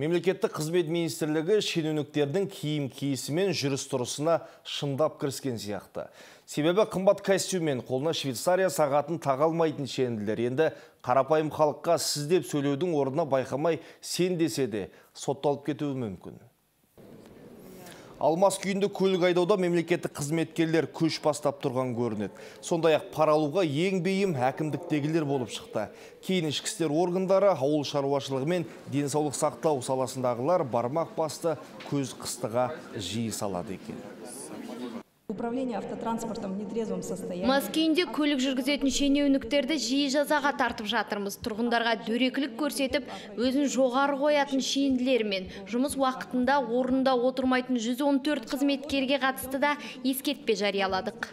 Мемлекеттік қызмет министрлігі шенеуніктердің киім киісі мен жүріс тұрысына шындап кіріскен сияқты. Себебі қымбат костюм мен қолына Швейцария сағатын таға алмайтын енді қарапайым халыққа сіз деп сөйлеудің орнына байқамай сен десе де сотталып кетуі мүмкін. Алмас күйінде көлік айдауда мемлекеттік қызметкерлер көш бастап тұрған көрінеді. Сондай ақ пара алуға ең бейім әкімдіктегілер болып шықты. Кейін ішкі істер органдары ауыл шаруашылығы мен денсаулық сақтау саласындағылар бармақ басты көз қыстыға жиі салады екен. Управление автотранспортом в нетрезвом состоянии. Көлік жүргізетін шенеуніктерді жиі жазаға тартып жатырмыз. Тұрғындарға дөрекілік көрсетіп, өзін жоғары қоятын шенділер мен жұмыс уақытында орында отырмайтын 114 қызметкерге қатысты да ескертпе жарияладық.